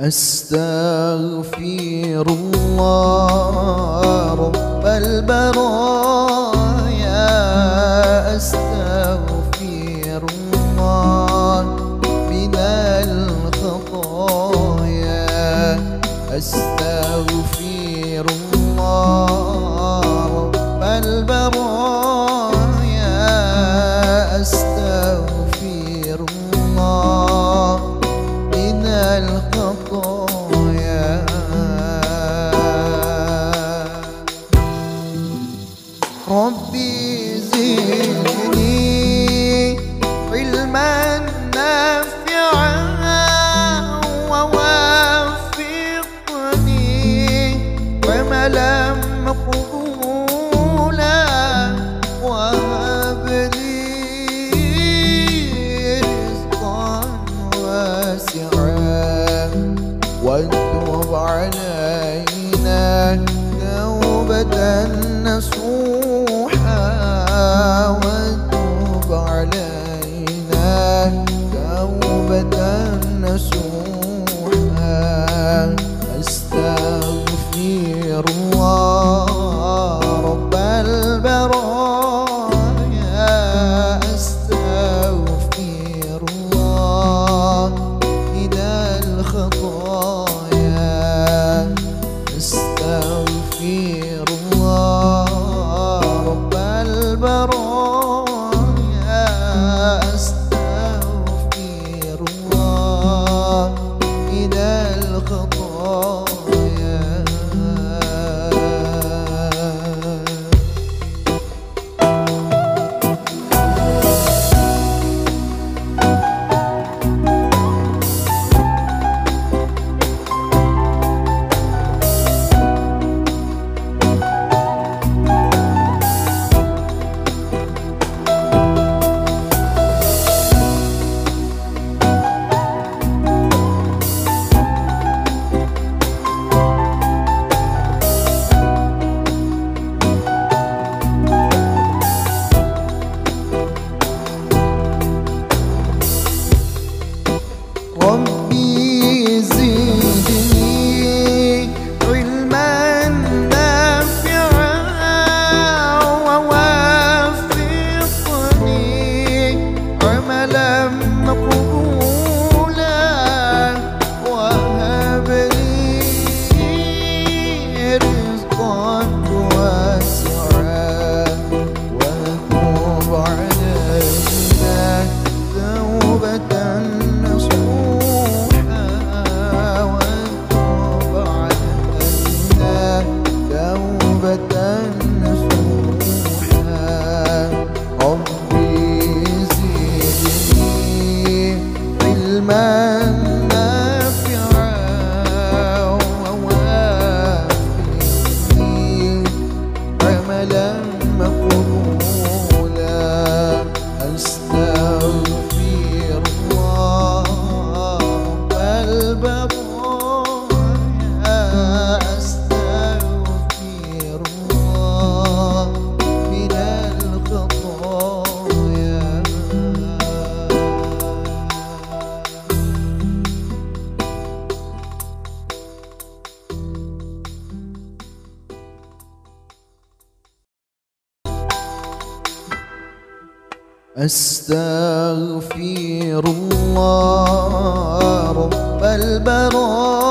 أستغفر الله رب البرايا. أستغفر الله رب البرايا.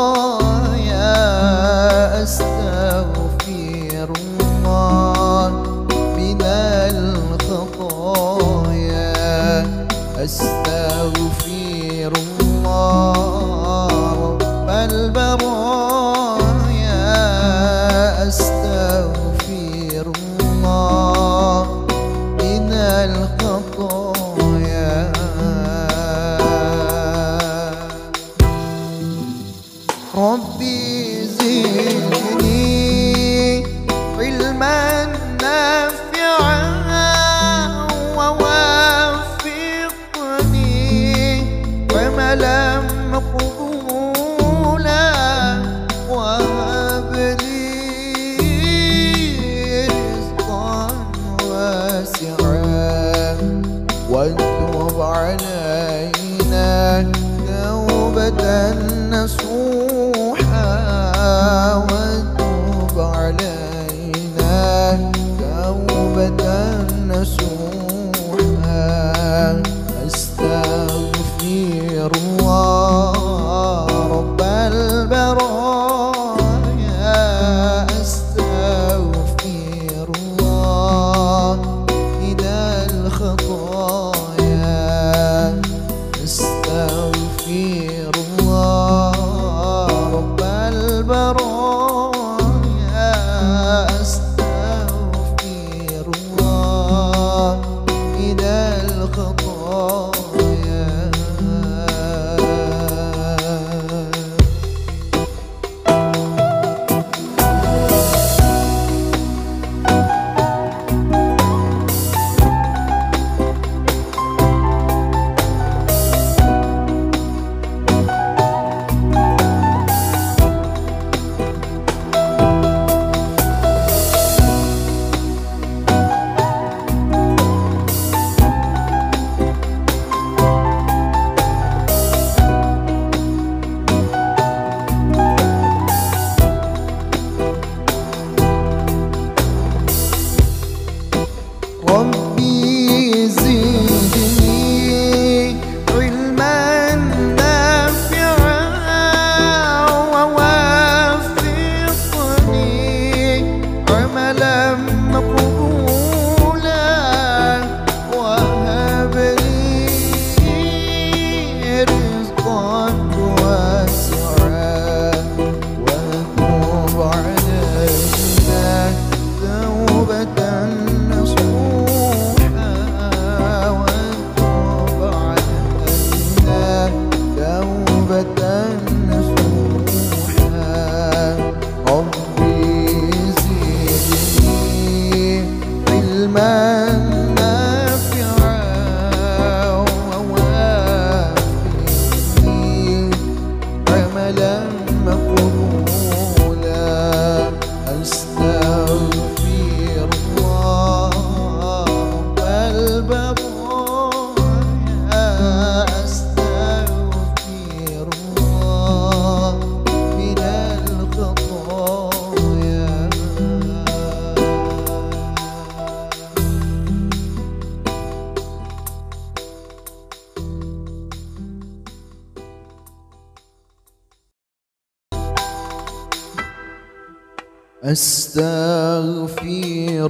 أستغفر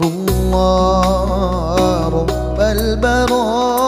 الله رب البرايا.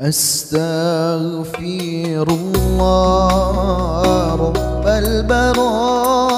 أستغفر الله رب البرايا.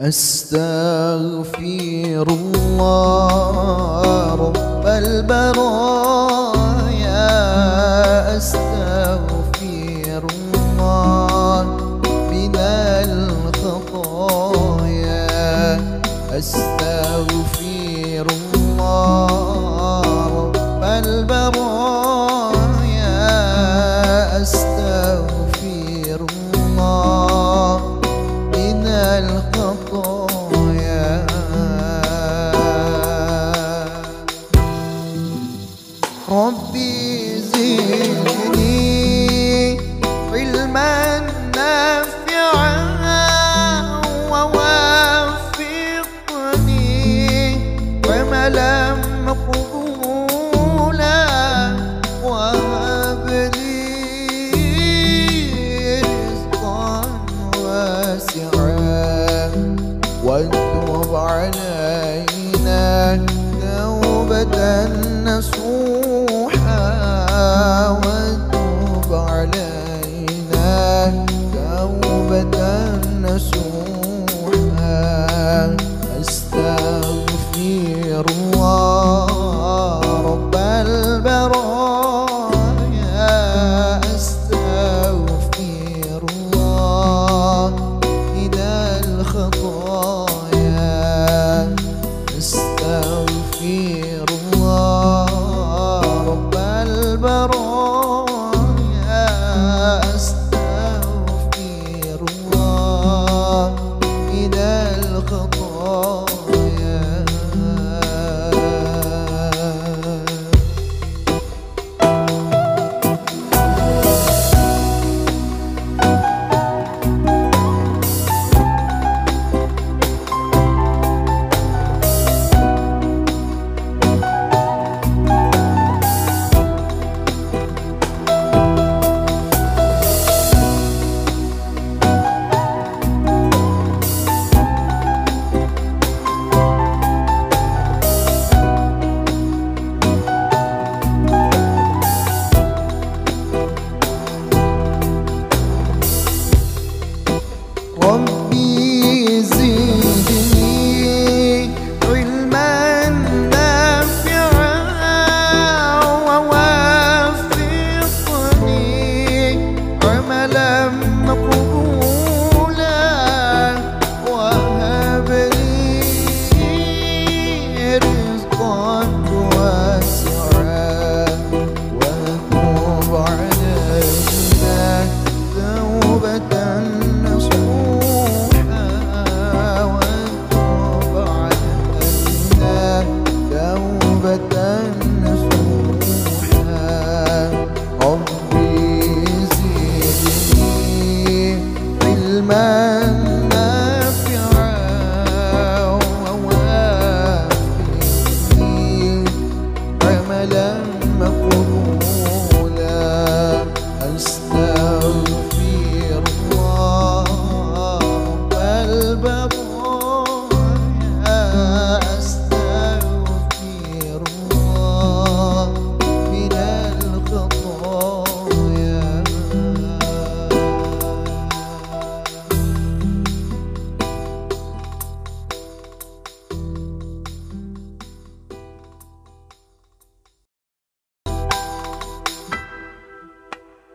أستغفر الله رب البرايا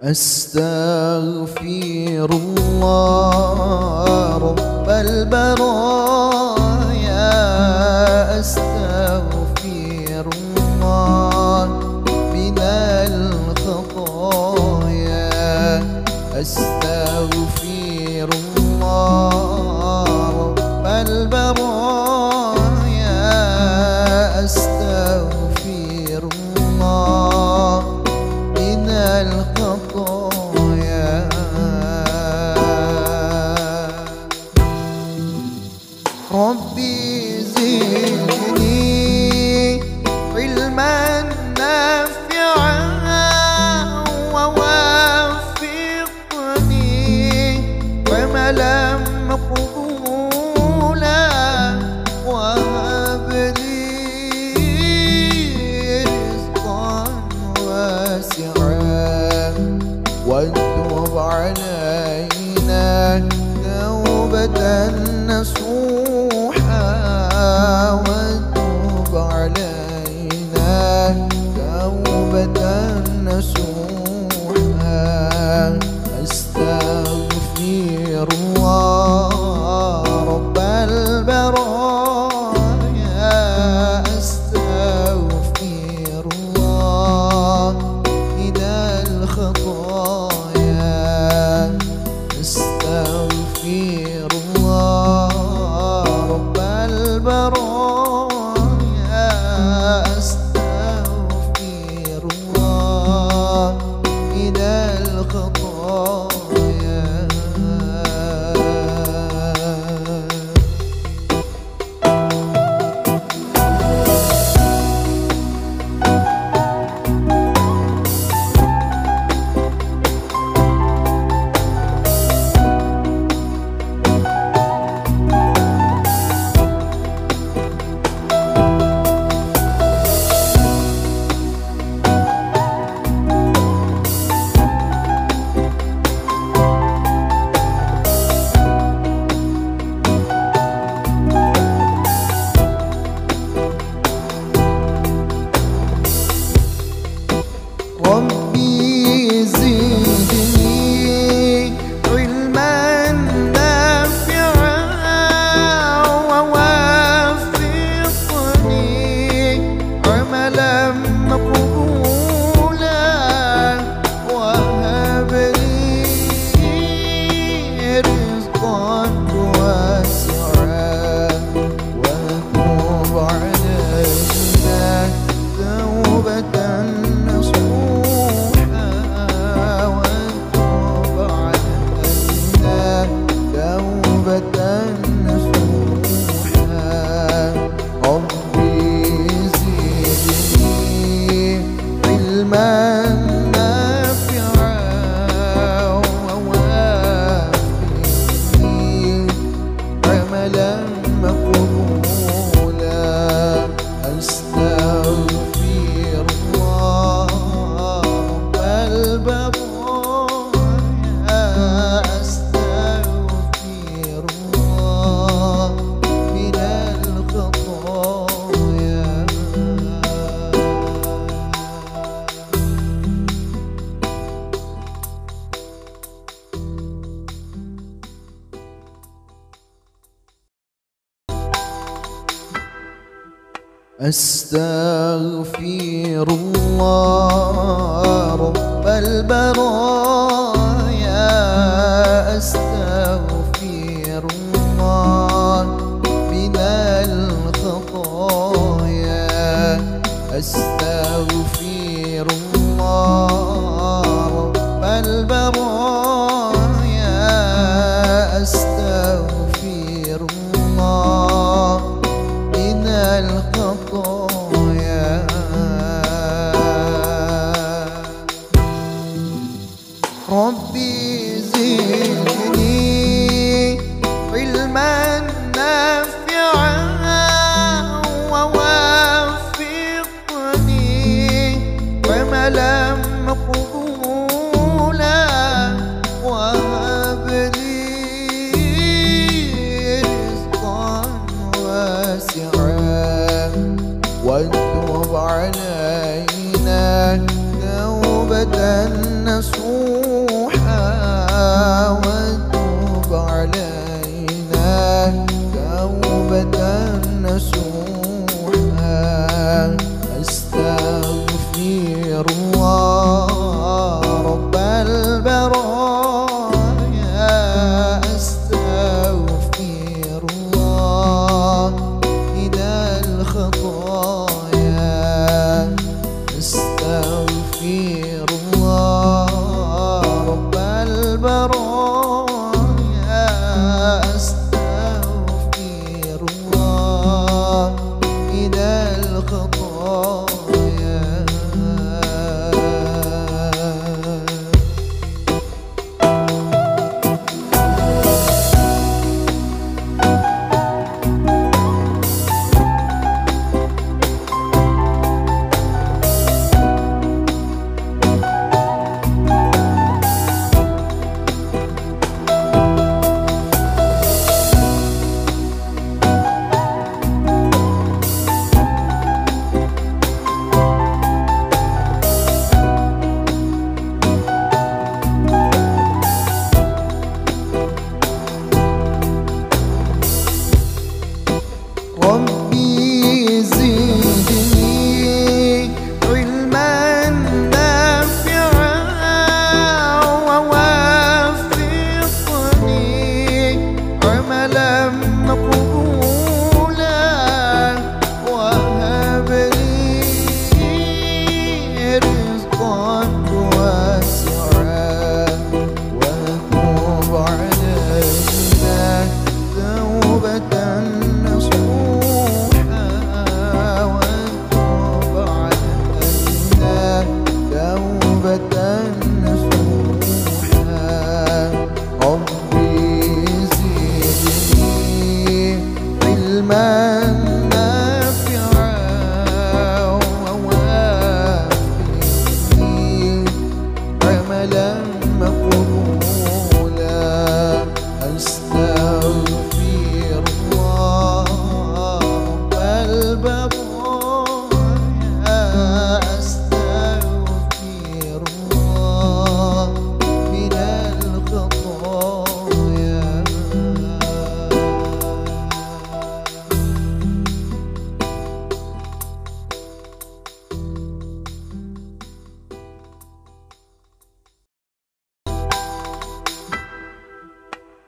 أستغفر الله. أستغفر الله.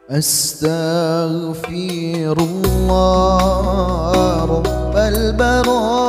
أستغفر الله رب البرايا.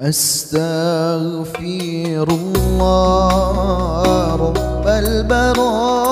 أستغفر الله رب البرايا.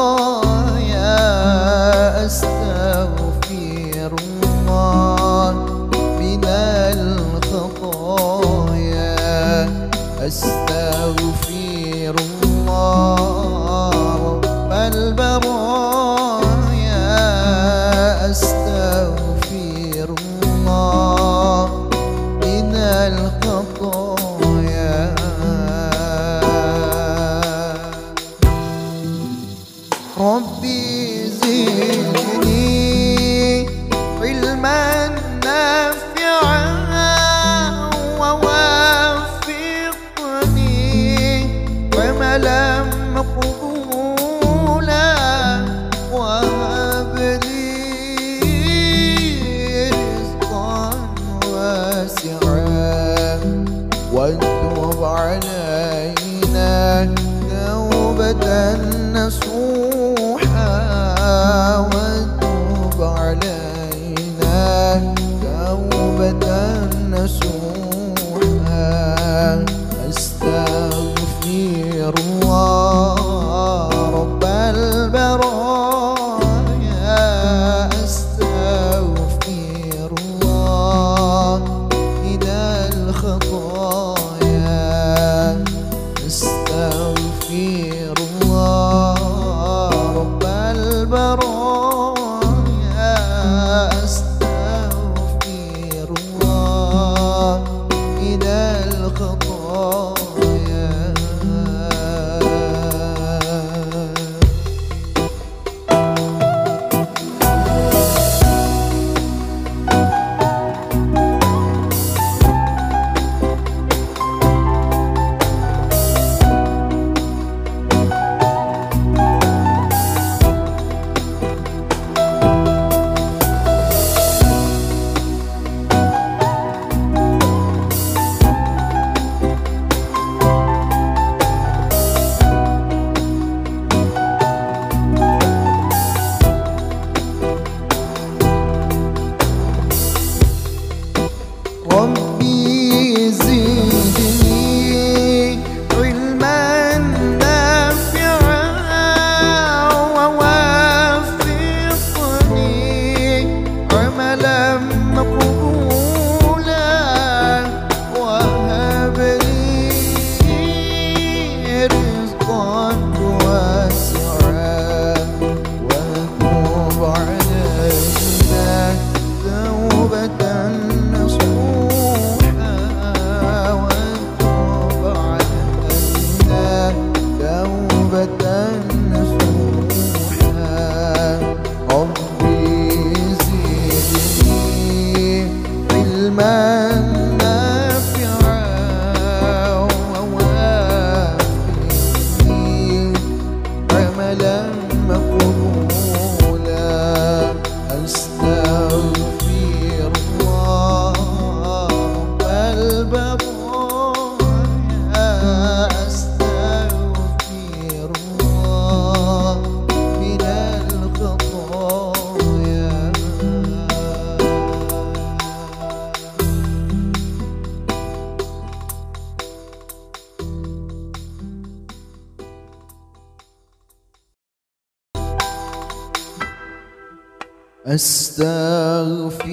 أستغفر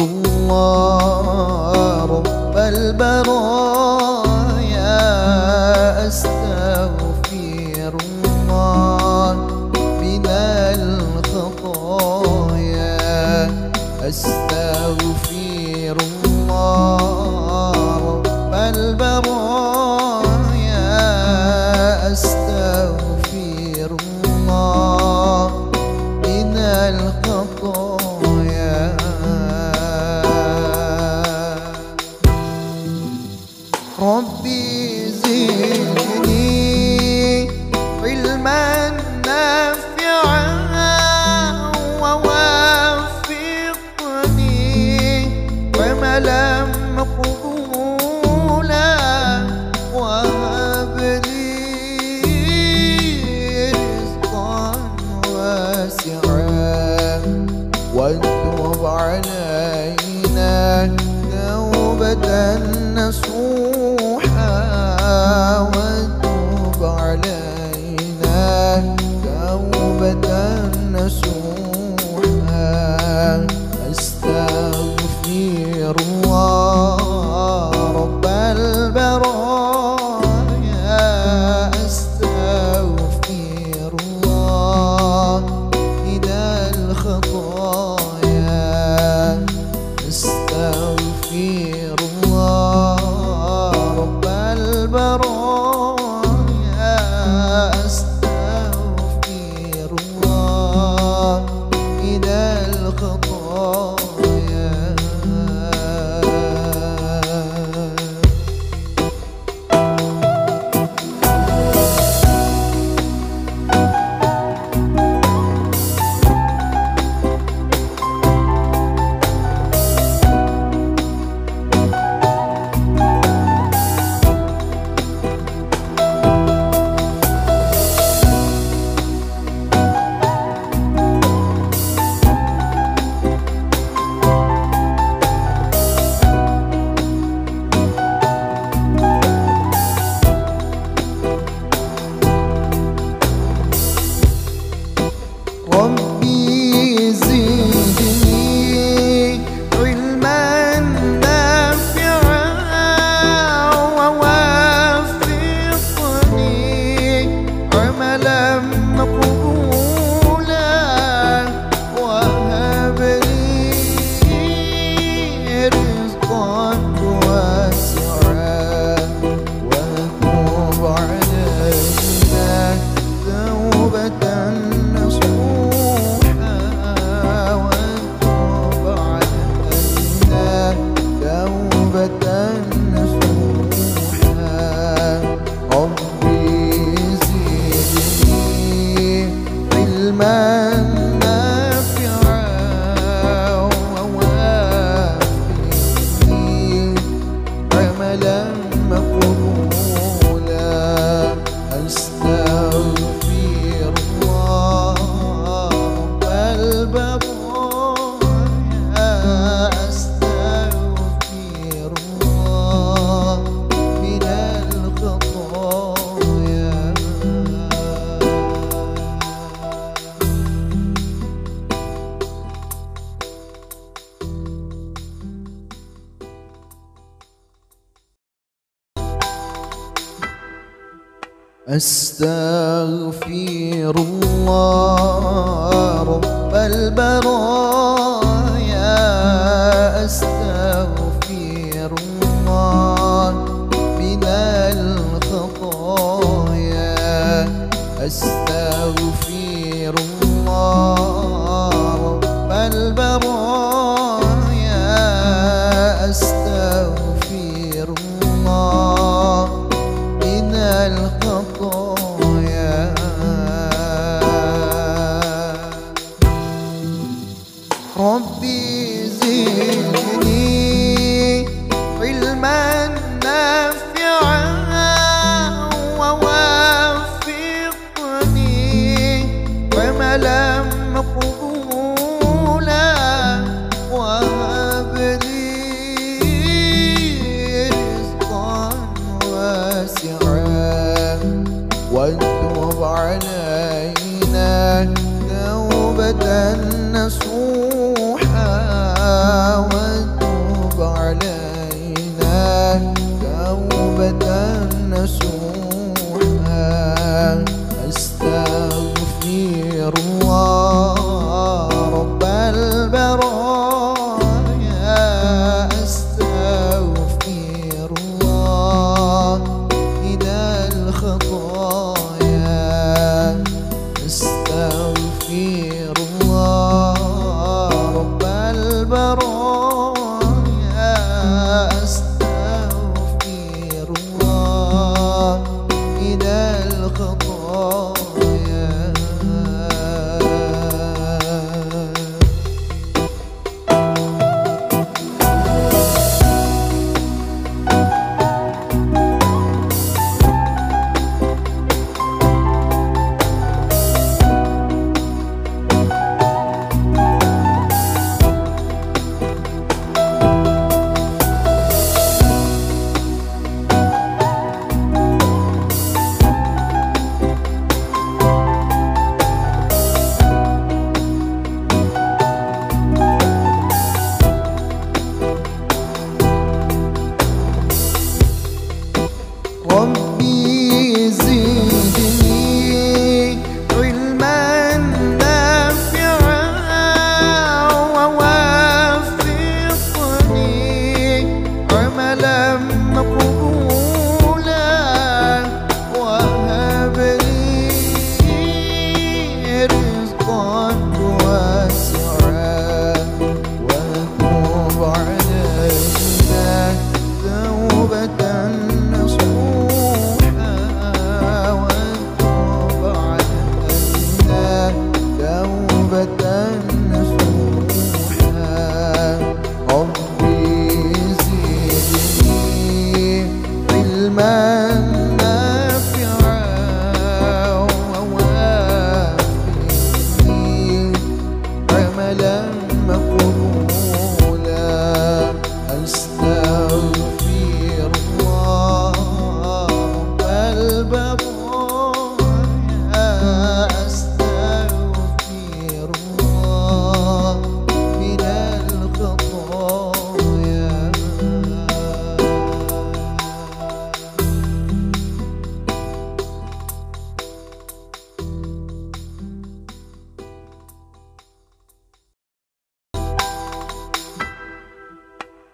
الله رب البرايا. أستغفر الله رب البرايا.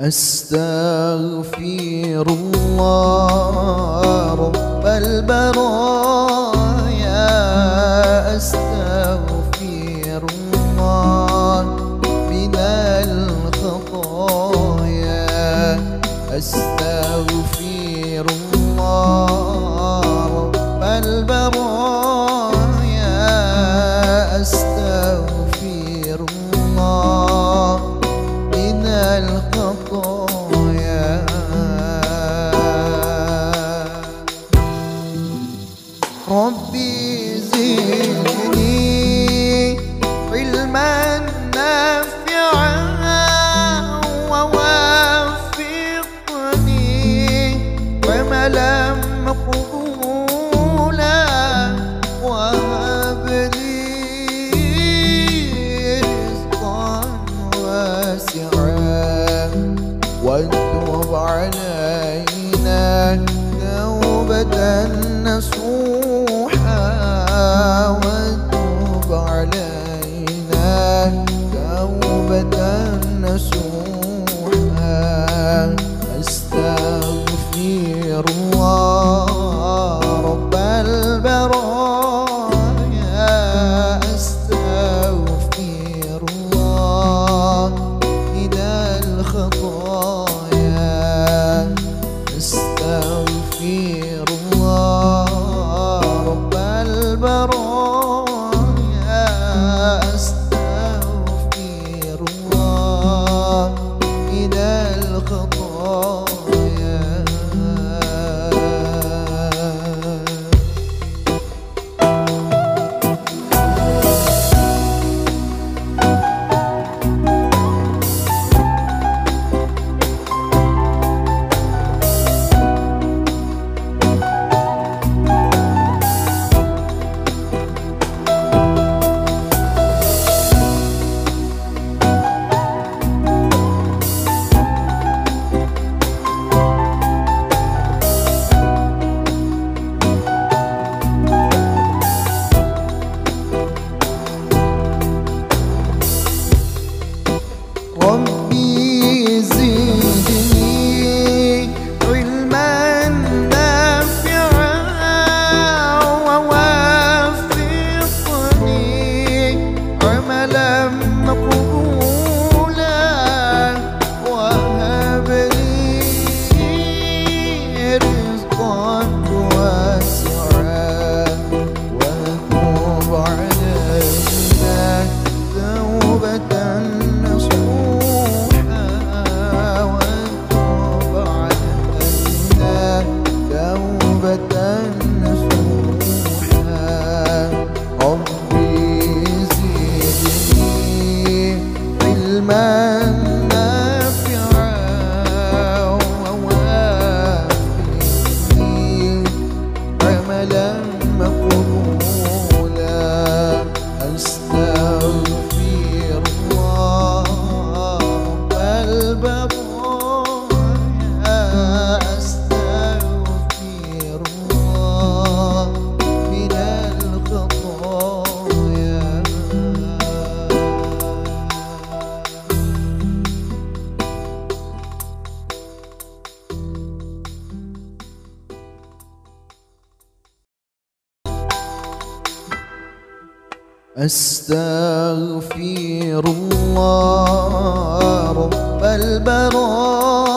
أستغفر الله رب البرايا. أستغفر الله رب البرايا.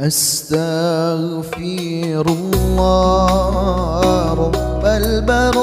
أستغفر الله رب البرايا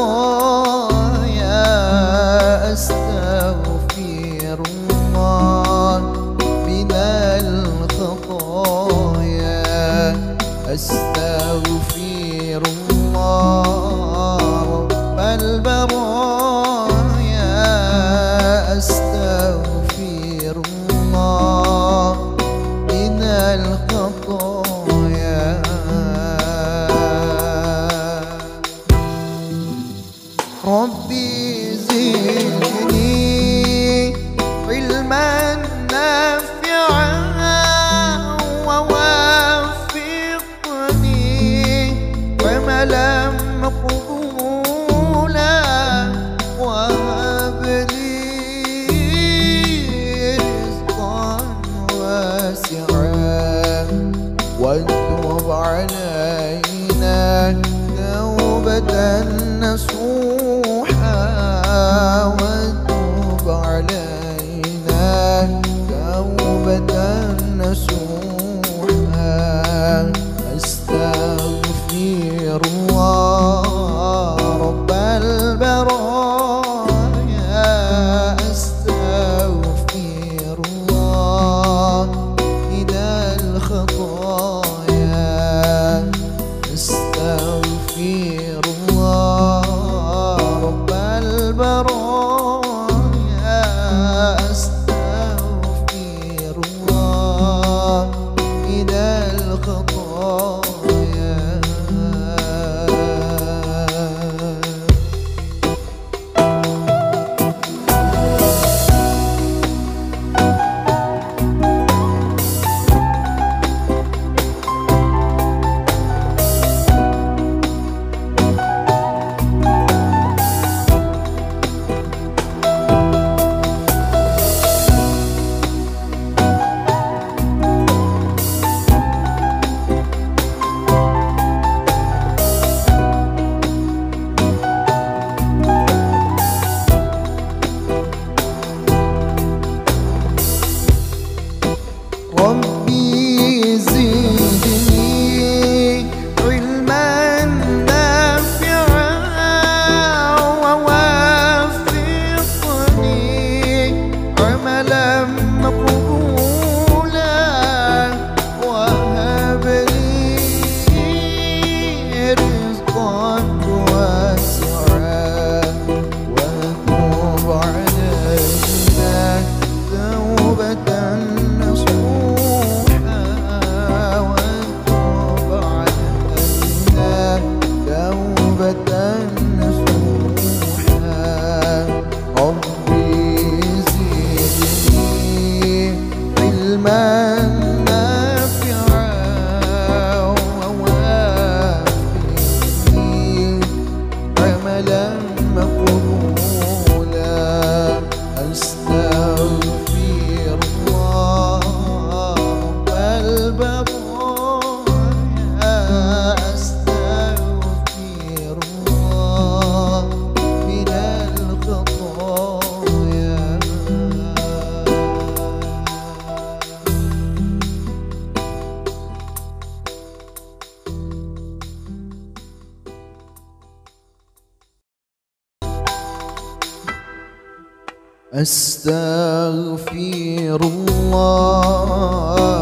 أستغفر الله.